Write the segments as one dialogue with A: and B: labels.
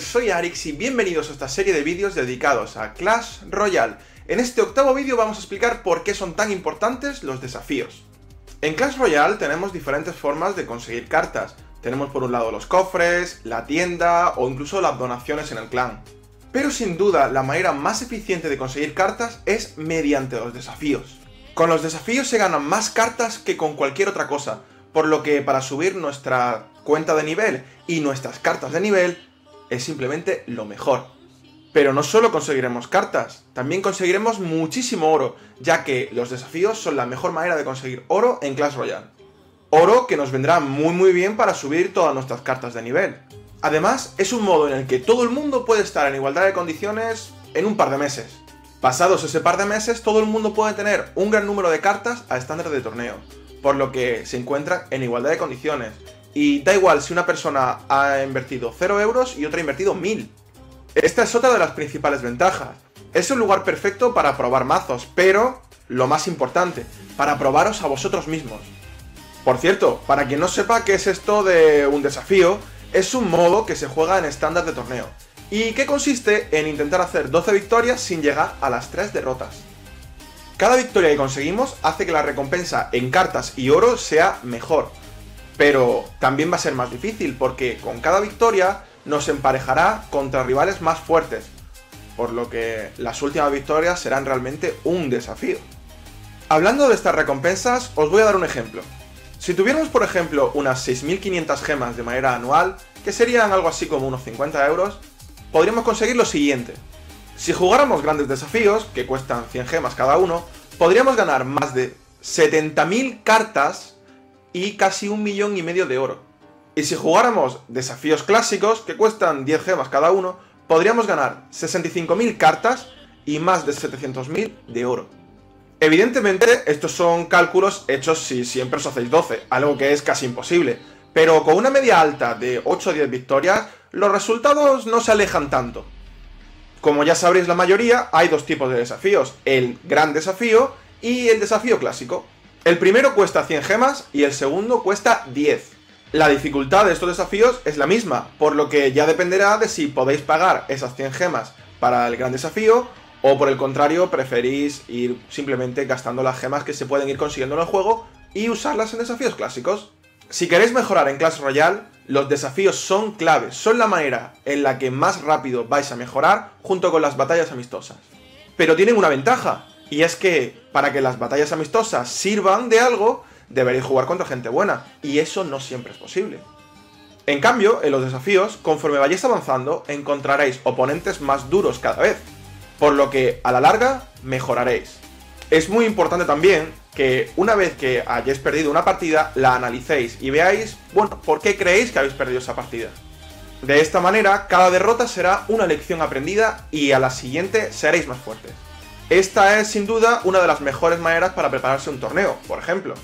A: Soy Arix y bienvenidos a esta serie de vídeos dedicados a Clash Royale. En este octavo vídeo vamos a explicar por qué son tan importantes los desafíos. En Clash Royale tenemos diferentes formas de conseguir cartas. Tenemos por un lado los cofres, la tienda o incluso las donaciones en el clan. Pero sin duda la manera más eficiente de conseguir cartas es mediante los desafíos. Con los desafíos se ganan más cartas que con cualquier otra cosa, por lo que para subir nuestra cuenta de nivel y nuestras cartas de nivel es simplemente lo mejor. Pero no solo conseguiremos cartas, también conseguiremos muchísimo oro, ya que los desafíos son la mejor manera de conseguir oro en Clash Royale. Oro que nos vendrá muy muy bien para subir todas nuestras cartas de nivel. Además, es un modo en el que todo el mundo puede estar en igualdad de condiciones en un par de meses. Pasados ese par de meses, todo el mundo puede tener un gran número de cartas a estándar de torneo, por lo que se encuentran en igualdad de condiciones, y da igual si una persona ha invertido 0 euros y otra ha invertido 1000. Esta es otra de las principales ventajas. Es un lugar perfecto para probar mazos, pero, lo más importante, para probaros a vosotros mismos. Por cierto, para quien no sepa qué es esto de un desafío, es un modo que se juega en estándar de torneo, y que consiste en intentar hacer 12 victorias sin llegar a las 3 derrotas. Cada victoria que conseguimos hace que la recompensa en cartas y oro sea mejor, pero también va a ser más difícil porque con cada victoria nos emparejará contra rivales más fuertes, por lo que las últimas victorias serán realmente un desafío. Hablando de estas recompensas, os voy a dar un ejemplo. Si tuviéramos, por ejemplo, unas 6.500 gemas de manera anual, que serían algo así como unos 50 euros, podríamos conseguir lo siguiente. Si jugáramos grandes desafíos, que cuestan 100 gemas cada uno, podríamos ganar más de 70.000 cartas y casi un millón y medio de oro. Y si jugáramos desafíos clásicos, que cuestan 10 gemas cada uno, podríamos ganar 65.000 cartas y más de 700.000 de oro. Evidentemente, estos son cálculos hechos si siempre os hacéis 12, algo que es casi imposible. Pero con una media alta de 8 o 10 victorias, los resultados no se alejan tanto. Como ya sabréis la mayoría, hay dos tipos de desafíos, el gran desafío y el desafío clásico. El primero cuesta 100 gemas y el segundo cuesta 10. La dificultad de estos desafíos es la misma, por lo que ya dependerá de si podéis pagar esas 100 gemas para el gran desafío o por el contrario preferís ir simplemente gastando las gemas que se pueden ir consiguiendo en el juego y usarlas en desafíos clásicos. Si queréis mejorar en Clash Royale, los desafíos son claves, son la manera en la que más rápido vais a mejorar junto con las batallas amistosas. Pero tienen una ventaja, y es que para que las batallas amistosas sirvan de algo, deberéis jugar contra gente buena, y eso no siempre es posible. En cambio, en los desafíos, conforme vayáis avanzando, encontraréis oponentes más duros cada vez, por lo que a la larga mejoraréis. Es muy importante también que una vez que hayáis perdido una partida, la analicéis y veáis, bueno, por qué creéis que habéis perdido esa partida. De esta manera, cada derrota será una lección aprendida y a la siguiente seréis más fuertes. Esta es sin duda una de las mejores maneras para prepararse un torneo, por ejemplo.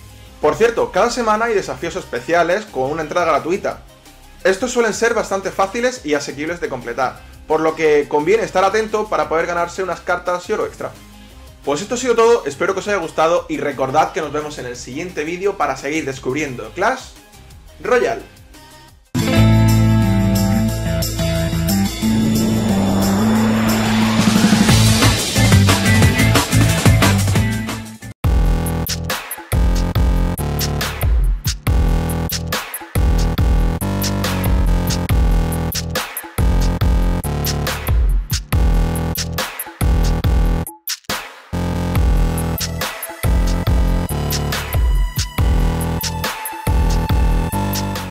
A: Por cierto, cada semana hay desafíos especiales con una entrada gratuita. Estos suelen ser bastante fáciles y asequibles de completar, por lo que conviene estar atento para poder ganarse unas cartas y oro extra. Pues esto ha sido todo, espero que os haya gustado y recordad que nos vemos en el siguiente vídeo para seguir descubriendo Clash Royale.